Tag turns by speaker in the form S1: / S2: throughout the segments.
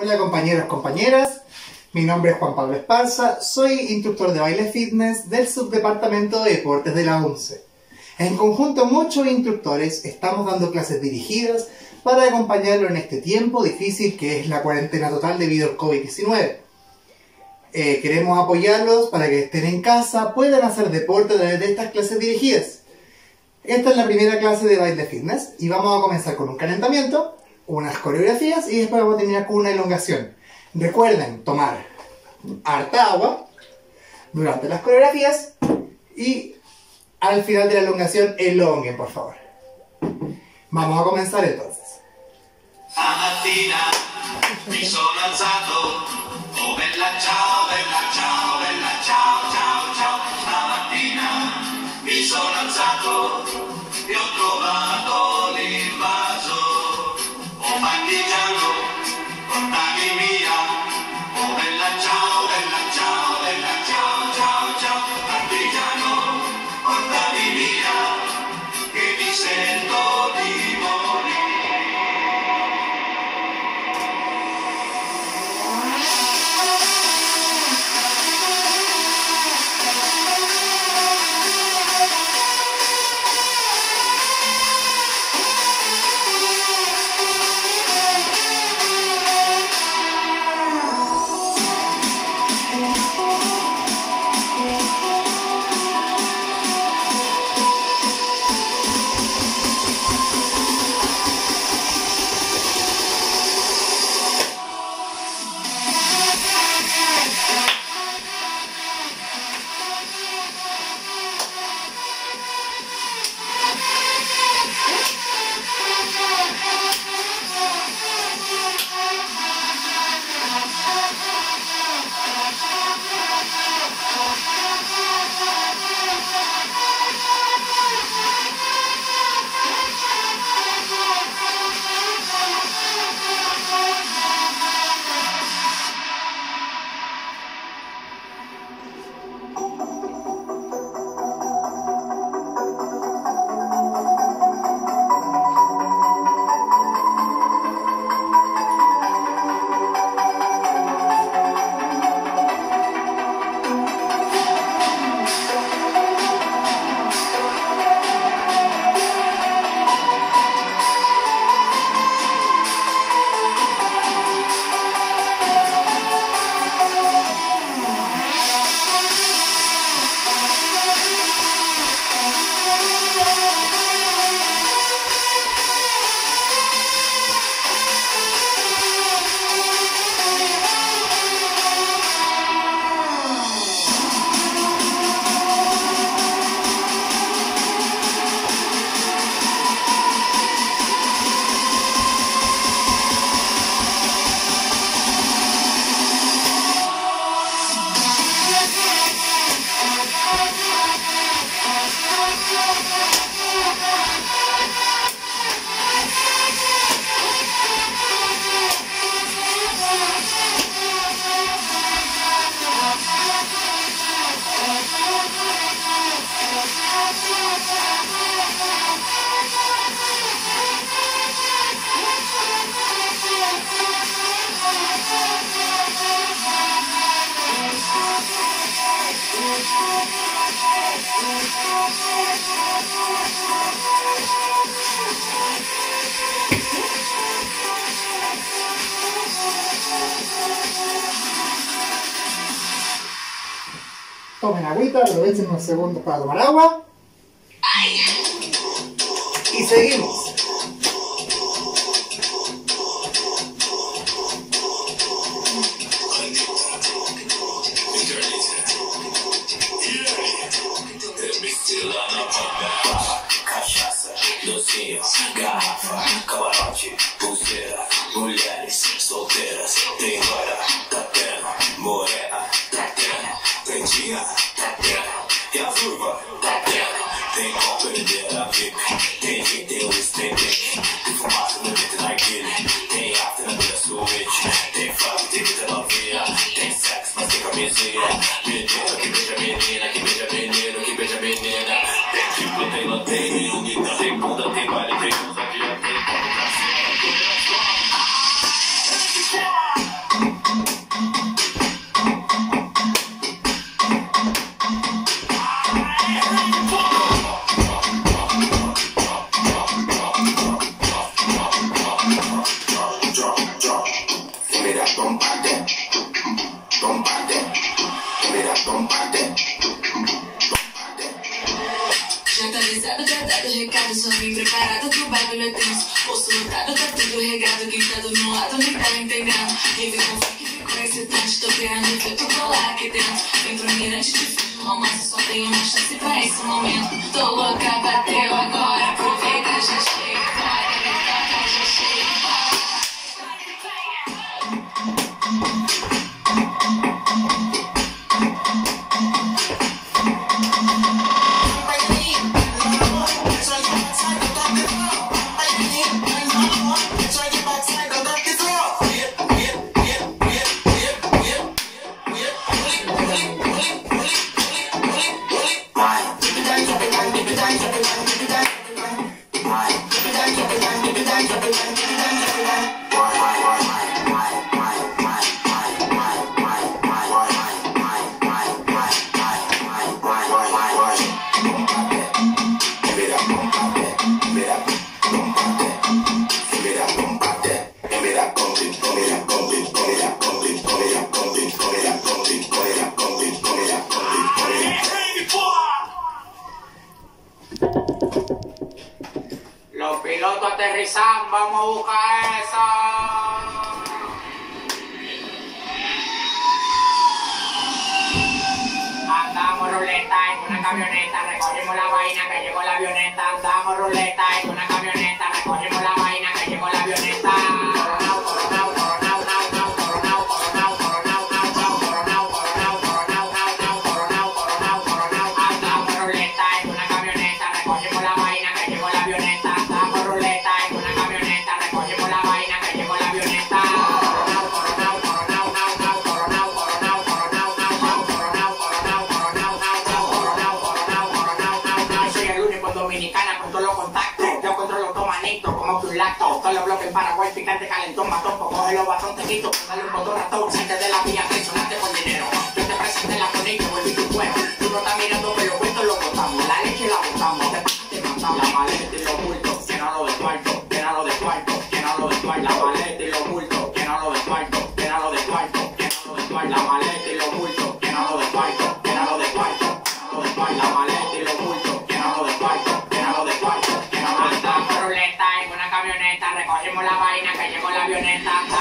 S1: Hola compañeros, compañeras. Mi nombre es Juan Pablo Esparza, soy instructor de baile fitness del subdepartamento de deportes de la UNCE. En conjunto muchos instructores estamos dando clases dirigidas para acompañarlo en este tiempo difícil que es la cuarentena total debido al COVID-19. Eh, queremos apoyarlos para que estén en casa, puedan hacer deporte a través de estas clases dirigidas. Esta es la primera clase de baile fitness y vamos a comenzar con un calentamiento, unas coreografías y después vamos a terminar con una elongación. Recuerden tomar harta agua durante las coreografías y al final de la elongación elonguen, por favor. Vamos a comenzar entonces. Tomen agüita, aprovechen unos segundos para tomar agua. Y seguimos.
S2: cógelo bastante quito, dale un botón ratón, salte de la vía, reaccionaste con dinero. Yo te presenté la corriente, volví tu cuero. Tú no estás mirando, pero cuento lo botamos. La leche la botamos, te matamos. La maleta y los bultos, llénalo de cuarto, llénalo de cuarto, llénalo de cuarto. La maleta y los bultos, llénalo de cuarto, llénalo de cuarto, llénalo de cuarto. La maleta y los bultos, llénalo de cuarto, llénalo de cuarto, llénalo de cuarto. La maleta y los bultos, llénalo de cuarto, llénalo de cuarto, llénalo de cuarto. Ruleta en una camioneta, recogimos la vaina que llegó la avioneta.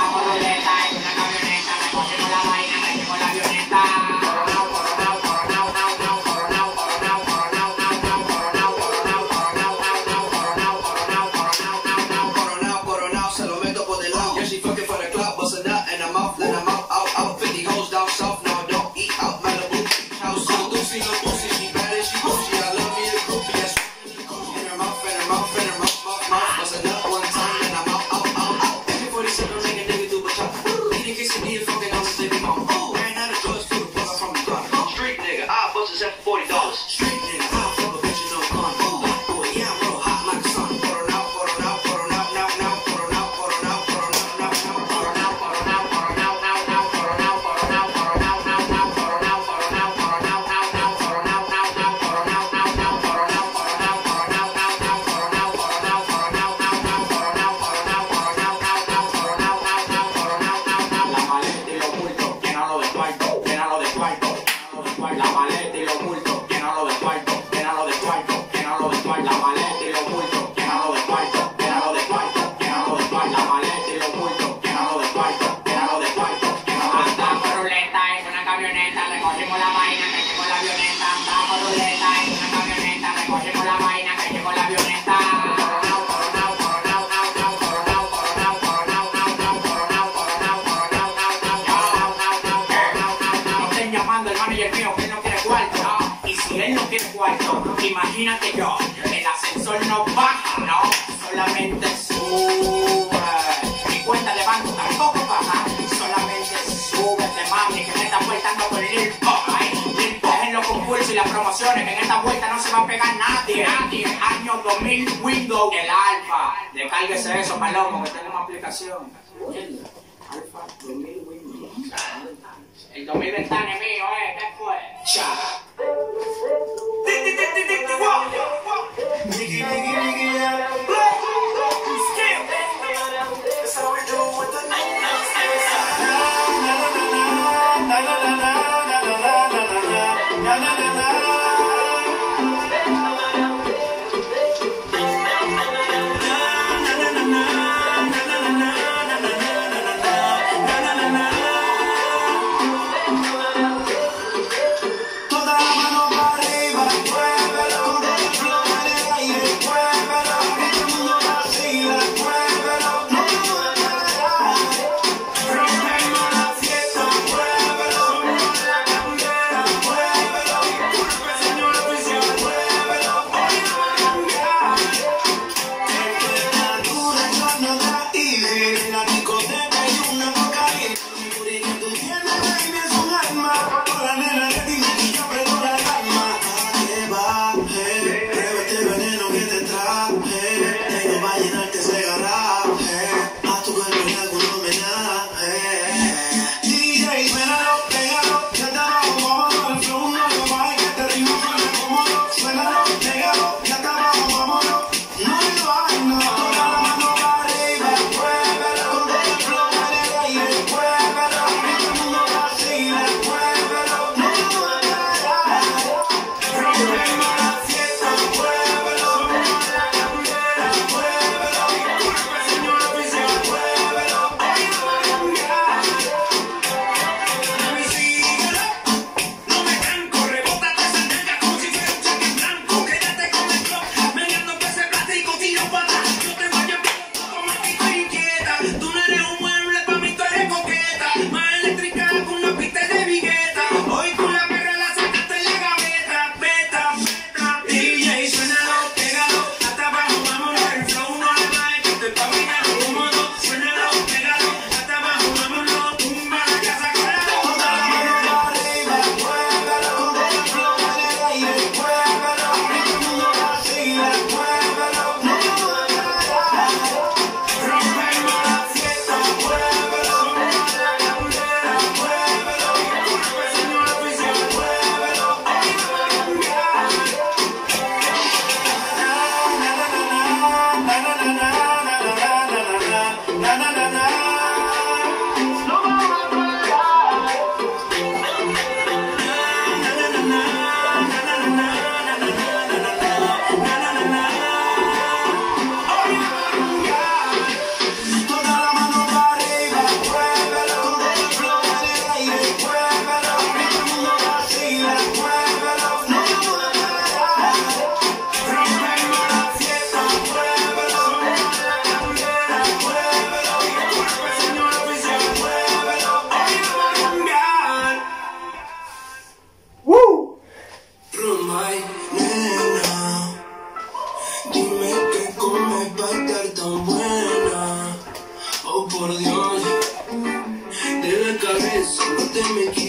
S2: Imagínate yo, el ascensor no baja, no, solamente sube. Mi cuenta de banco tampoco baja, solamente sube, te mami, que en esta vuelta ando con Lil ay, Lil los concursos y las promociones, que en esta vuelta no se va a pegar nadie, nadie. Año 2000, Windows, el alfa. Descárguese eso, palomo, que tengo una aplicación.
S3: Don't
S4: even
S3: turn to me, alright. Chop. Nigga, nigga, nigga, nigga, my nena. Dime que come va a estar tan buena. Oh por Dios, de la cabeza no te me
S5: quites.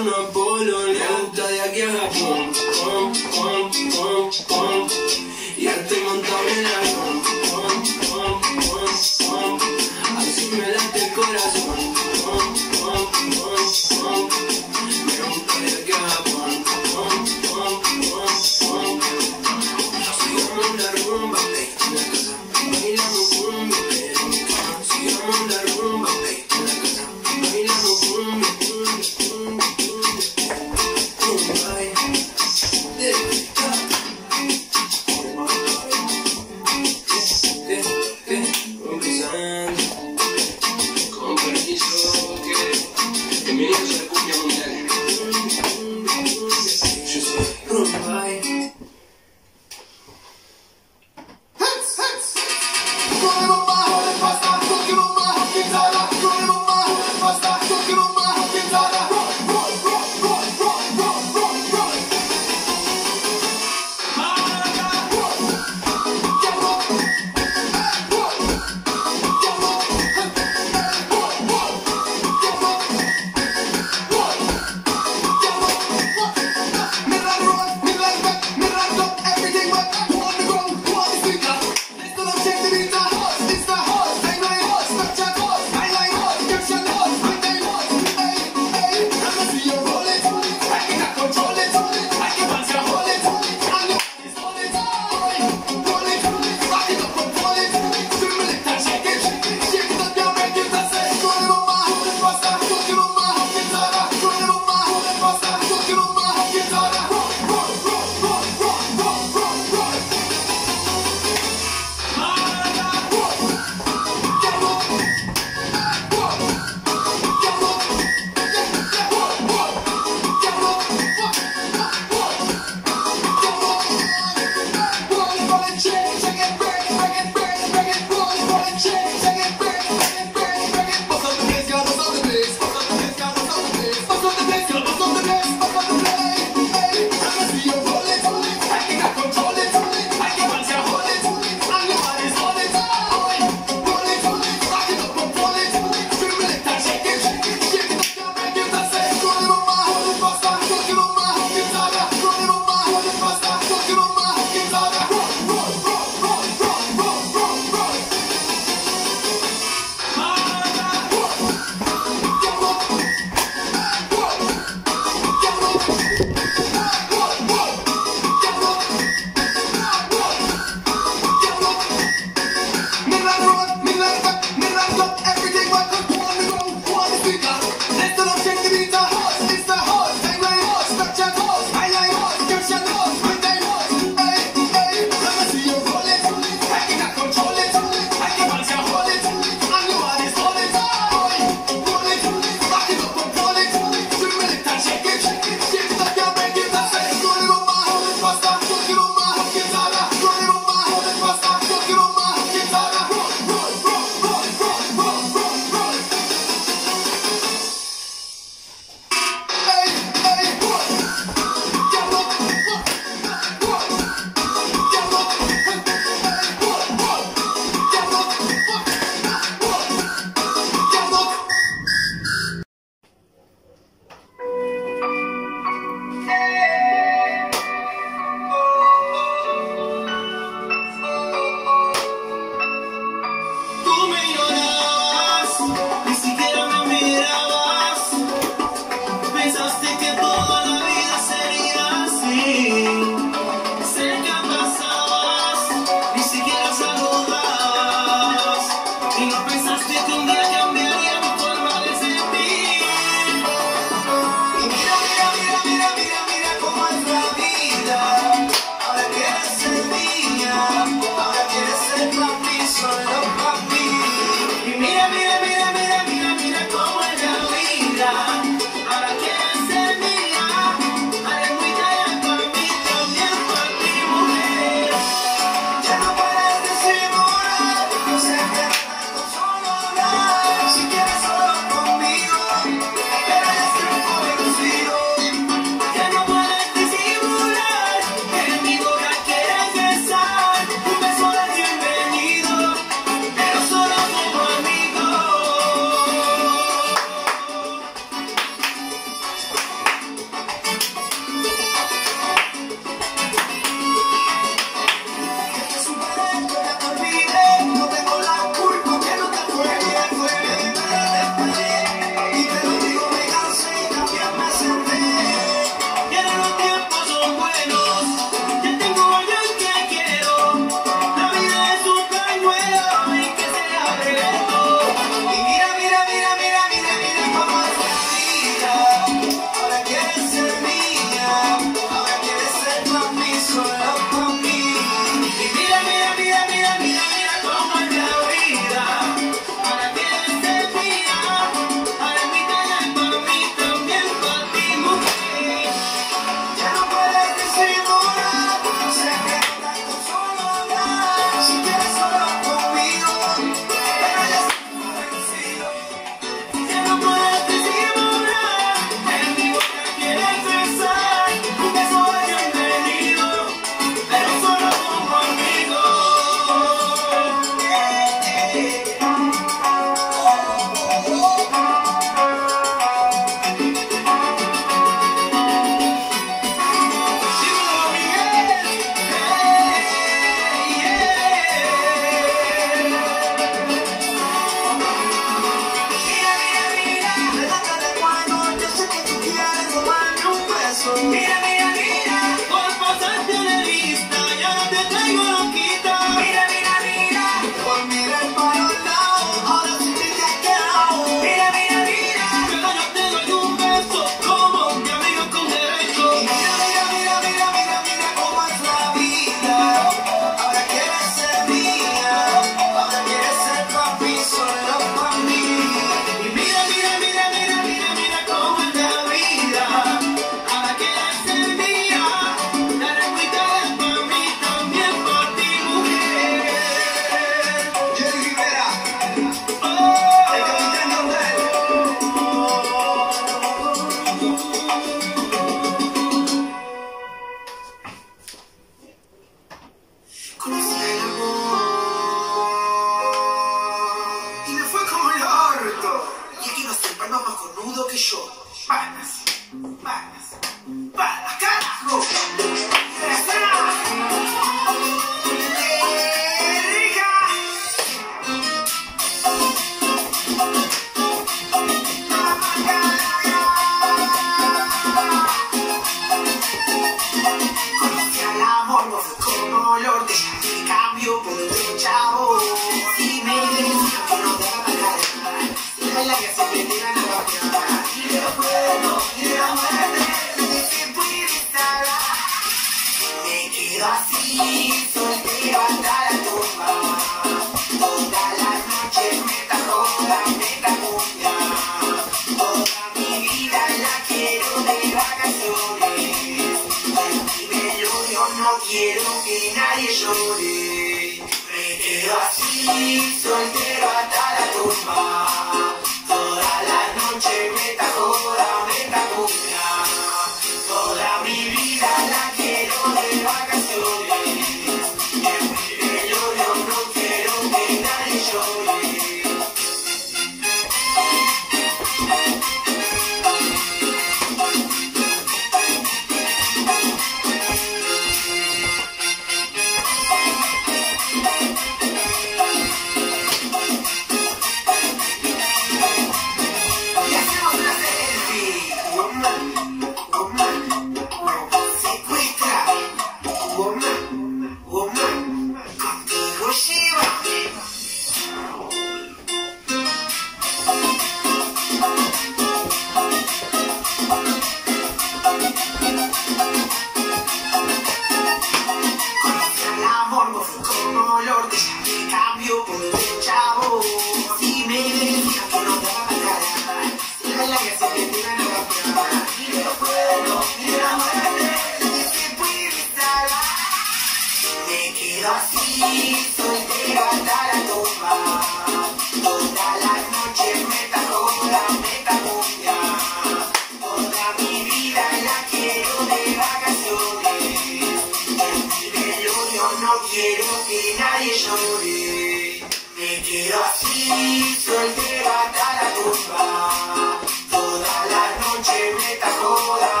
S5: quiero que nadie llore. Me quedo así, soltera hasta la tumba. Toda la noche me
S6: tacoda.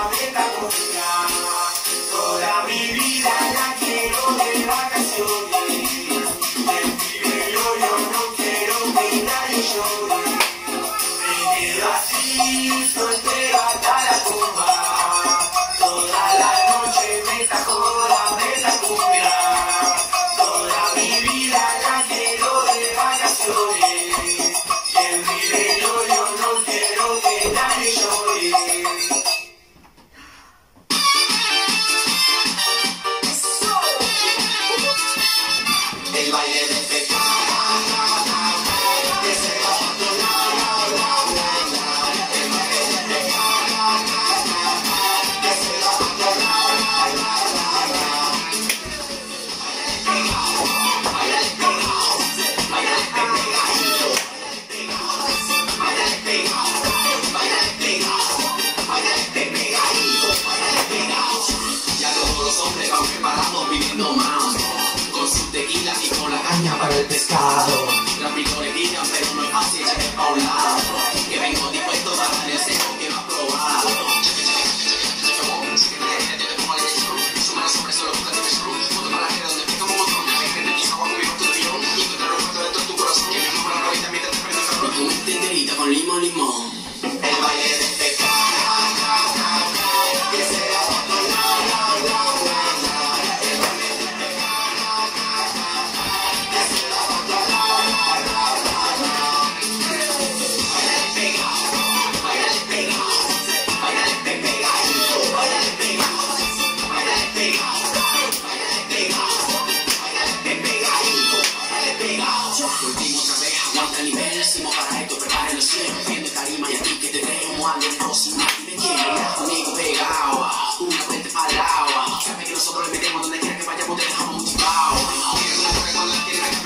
S6: otro nivel, hicimos para esto, preparen los cielos, viendo tarima y aquí que te veo, al negocio, me quiere, conmigo pegado, una frente para el agua, sabe que nosotros le metemos donde quiera que vayamos, te motivado, quiero una la tierra, que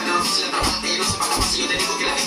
S6: yo no sé para si yo te digo que la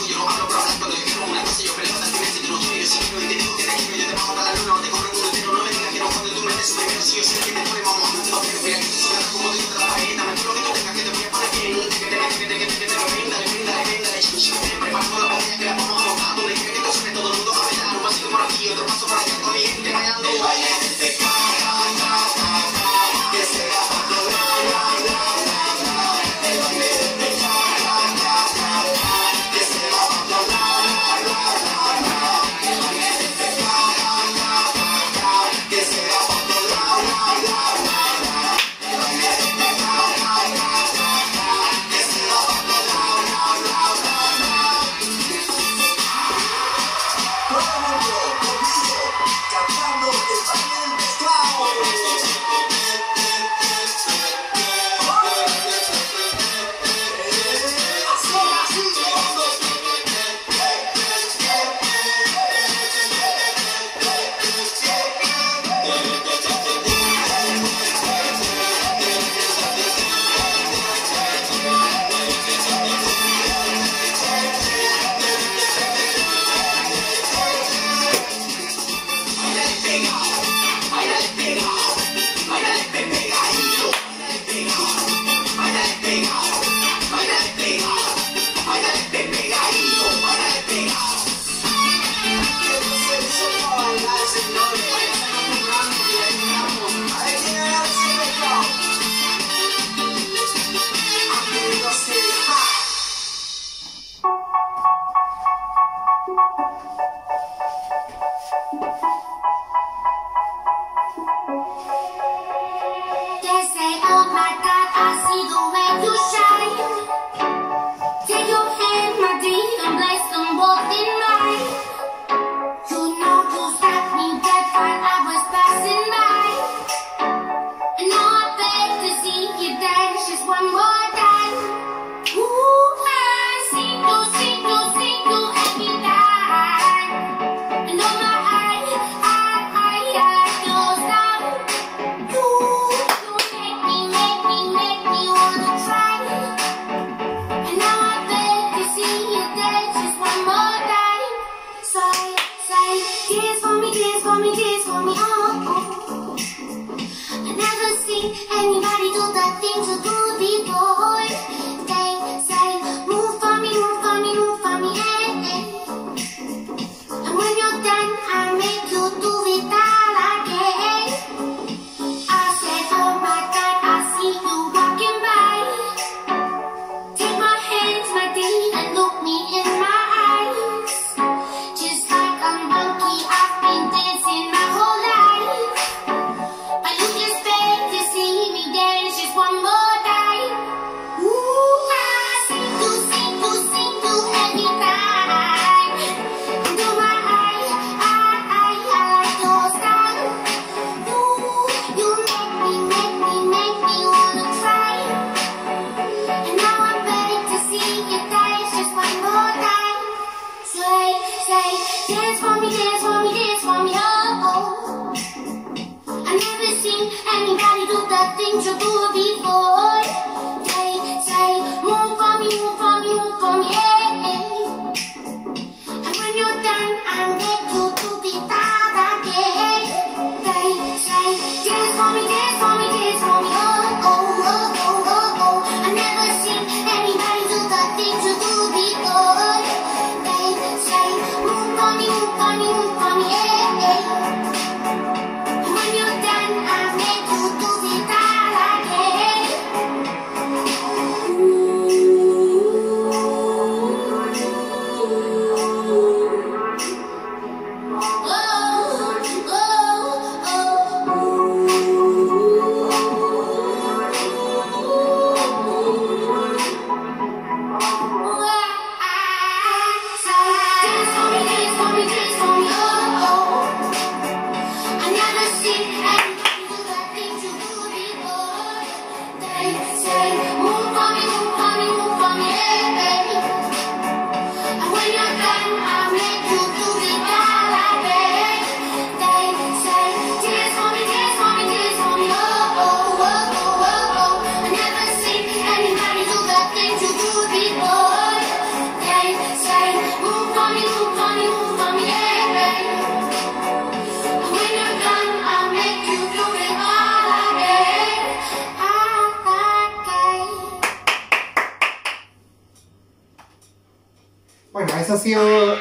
S1: eso ha sido...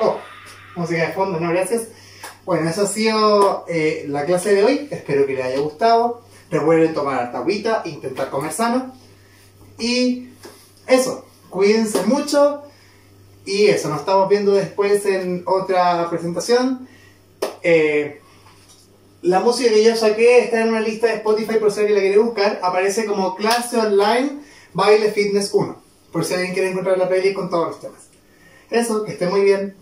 S1: Oh, música de fondo, no gracias. Bueno, eso ha sido eh, la clase de hoy. Espero que les haya gustado. Recuerden tomar harta agüita, intentar comer sano. Y eso, cuídense mucho. Y eso, nos estamos viendo después en otra presentación. Eh, la música que yo saqué está en una lista de Spotify por si alguien la quiere buscar. Aparece como clase online baile fitness 1. Por si alguien quiere encontrar la playlist con todos los temas. Eso, que esté muy bien.